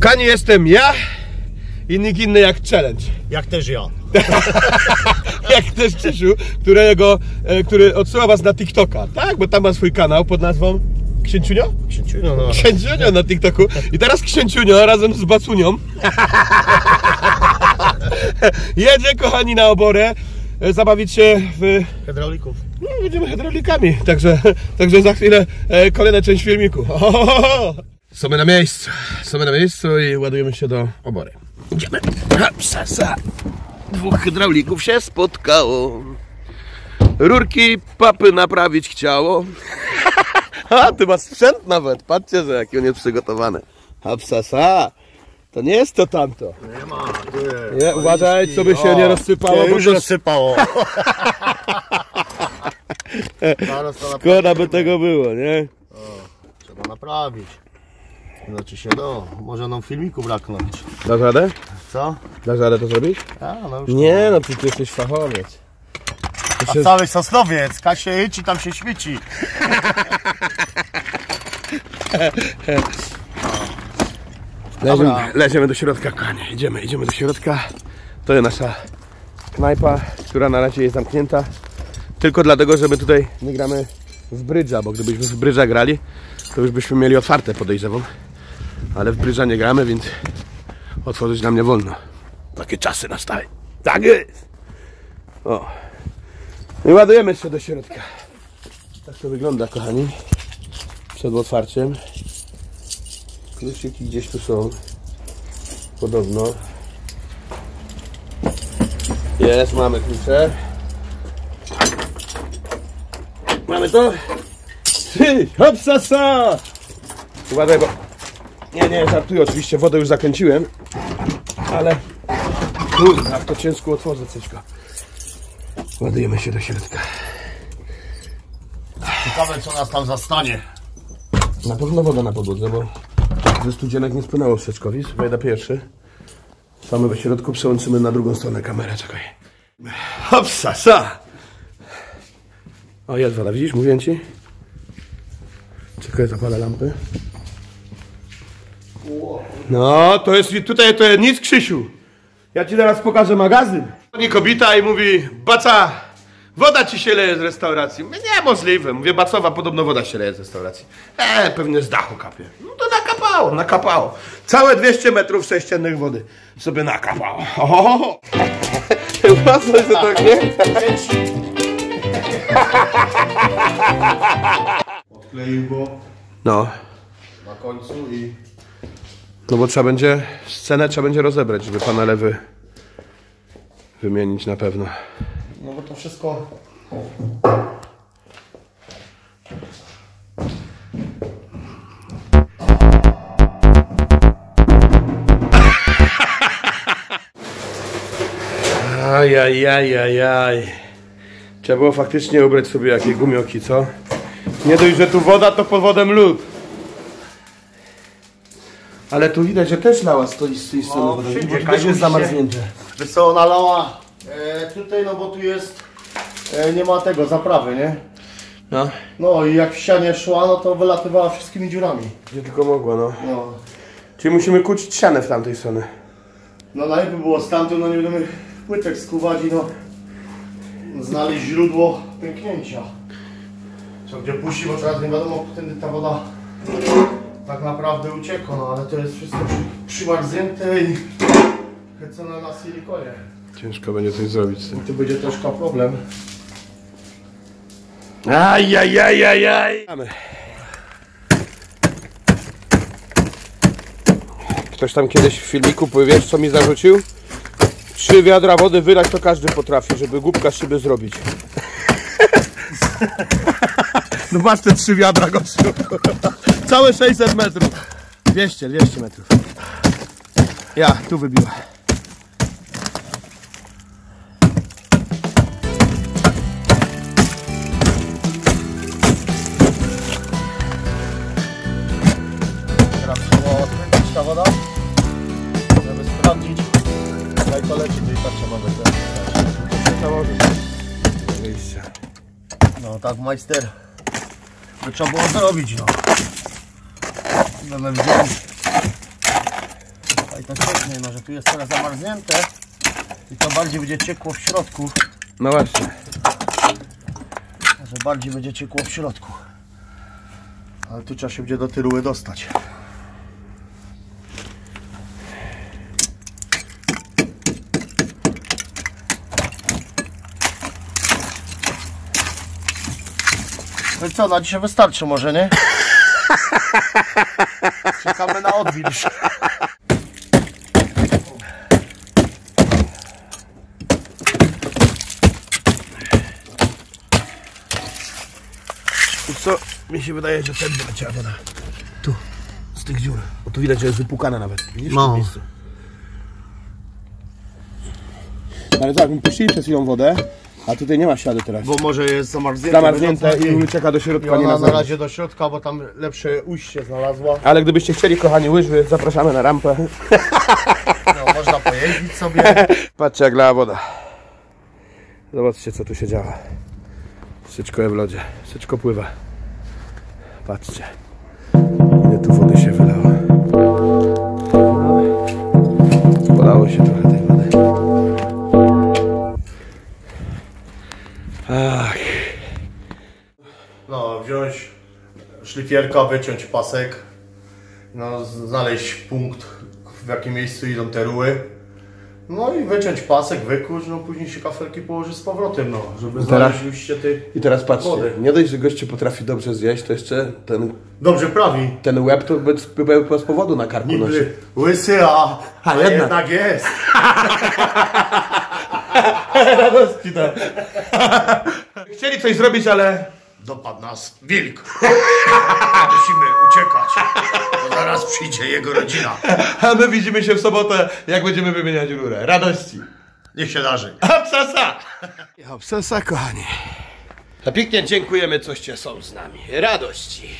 Kani jestem ja i nikt inny jak challenge. Jak też ja. Jak też Krzysiu, którego, e, który odsyła was na TikToka, tak? Bo tam ma swój kanał pod nazwą Księciunio? Księciunio, no. Księciunio na TikToku. I teraz Księciunio razem z Bacunią jedzie, kochani, na oborę e, zabawić się w... Hydraulików. No, będziemy hydraulikami, także, także za chwilę e, kolejna część filmiku. Są na miejscu, są na miejscu i ładujemy się do obory. Idziemy. Hapsasa. Dwóch hydraulików się spotkało. Rurki papy naprawić chciało. A, ty masz sprzęt nawet. Patrzcie, że jaki on jest przygotowany. Hapsasa. To nie jest to tamto. Nie ma, tu jest. Nie, uważaj, co by się nie rozsypało, bo już to rozsypało. Zaraz to naprawi. szkoda by tego było, nie? Trzeba naprawić. Znaczy się do, może nam filmiku braknąć. Dasz radę? Co? Dasz radę to zrobić? A, no już Nie, no ty, ty jesteś fachowiec. A cały Sosnowiec, Kasie jedź i tam się świeci. Leziemy, leziemy do środka, kochanie. Idziemy, idziemy do środka. To jest nasza knajpa, która na razie jest zamknięta. Tylko dlatego, że my tutaj nie gramy w brydża, bo gdybyśmy w brydża grali, to już byśmy mieli otwarte, podejrzewam. Ale w brydża nie gramy, więc otworzyć nam nie wolno. Takie czasy nastały. Tak jest! O. I ładujemy się do środka. Tak to wygląda, kochani. Przed otwarciem. Kluczyki gdzieś tu są. Podobno. Jest, mamy klucze. Mamy to. Hopsasa! Uważaj, bo... Nie, nie, żartuję, oczywiście wodę już zakręciłem. Ale... Kurde, jak to ciężko otworzę coś go. Ładujemy się do środka. Ciekawe co nas tam zastanie. Na pewno woda na podłodze, bo ze studzienek nie spłynęło w Seczkowic. Wejdę pierwszy. Mamy we środku, przełączymy na drugą stronę kamerę, czekaj. Hopsa, sa! O, jest woda, widzisz? Mówię ci. Czekaj, zapalę lampy. No, to jest, tutaj to jest nic, Krzysiu. Ja ci teraz pokażę magazyn. Nie kobita i mówi, baca, woda ci się leje z restauracji. Mówię, niemożliwe. Mówię, bacowa, podobno woda się leje z restauracji. E, pewnie z dachu kapie. No to nakapało, nakapało. Całe 200 metrów sześciennych wody sobie nakapało. Ohoho. Uważaj, że tak nie? Odkleił go No, na końcu i... no bo trzeba będzie, scenę trzeba będzie rozebrać, żeby panele wy, wymienić na pewno. No bo to wszystko... Ajajajajaj. Trzeba było faktycznie ubrać sobie jakie gumioki, co? Nie dość, że tu woda, to pod wodem lód. Ale tu widać, że też lała stoi z tej strony. No, wszędzie, bo też każdy jest się- zamarznięte. Wiesz co, ona lała e, tutaj, no bo tu jest... E, nie ma tego, zaprawy, nie? No, No i jak w ścianie szła, no to wylatywała wszystkimi dziurami. gdzie tylko mogło, no. No. Czyli musimy kucić ścianę w tamtej strony. No najlepiej było stamtąd, no nie będziemy płytek skuwać i no znaleźć źródło pęknięcia. Co gdzie puści, bo teraz nie wiadomo, którędy ta woda tak naprawdę uciekła, no ale to jest wszystko przy, przymarznięte i chycone na silikonie. Ciężko będzie coś zrobić z tym. Tu będzie troszkę problem. Ajajajajaj. Ktoś tam kiedyś w filmiku, wiesz co mi zarzucił? Trzy wiadra wody wylać to każdy potrafi, żeby głupka z szyby zrobić. No masz te trzy wiadra, gościu. Całe 600 metrów. 200, 200 metrów. Ja, tu wybiła. Teraz trzeba odkręcić ta woda, żeby sprawdzić. Jak to leci. Wyjście. No tak majster. To trzeba było zrobić no. Będę wziął bezpiecznie, no że tu jest teraz zamarznięte i to bardziej będzie ciekło w środku, No właśnie. że bardziej będzie ciekło w środku. Ale tu trzeba się będzie do tyruły dostać. I co, na dzisiaj wystarczy może, nie? Czekamy na odwilż. Co? Mi się wydaje, że tędy leciała woda. Tu, z tych dziur. Bo tu widać, że jest wypukana nawet. Widzisz? No. Ale tak, my puścili przed chwilą wodę, a tutaj nie ma śladu teraz. Bo może jest zamarznięte. Zamarznięte i ucieka do środka, nie ona na na zewnątrz. razie do środka, bo tam lepsze ujście znalazła. Ale gdybyście chcieli, kochani, łyżwy, zapraszamy na rampę. No, można pojeździć sobie. Patrzcie, jak lała woda. Zobaczcie, co tu się działo. Syczko w lodzie. Syczko pływa. Patrzcie. Ile tu wody się wylało. Polało się trochę tej wody. Szlifierka, wyciąć pasek, no, znaleźć punkt, w jakim miejscu idą te ruły. No i wyciąć pasek, wykuć, no później się kafelki położy z powrotem, no, żeby teraz- znaleźć ujście tej... I teraz patrzcie. Wody. Nie dość, że goście potrafi dobrze zjeść, to jeszcze ten, Dobrze prawi. ten łeb to bez, bez powodu na karku nosi. Niby łysy, a, a, jednak. jednak jest. Radosти, tak. Chcieli coś zrobić, ale Dopadł nas wilk. Musimy uciekać, bo zaraz przyjdzie jego rodzina. A my widzimy się w sobotę, jak będziemy wymieniać rurę. Radości. Niech się darzy. Obsesa! Obsesa, kochani. A pięknie dziękujemy, coście są z nami. Radości.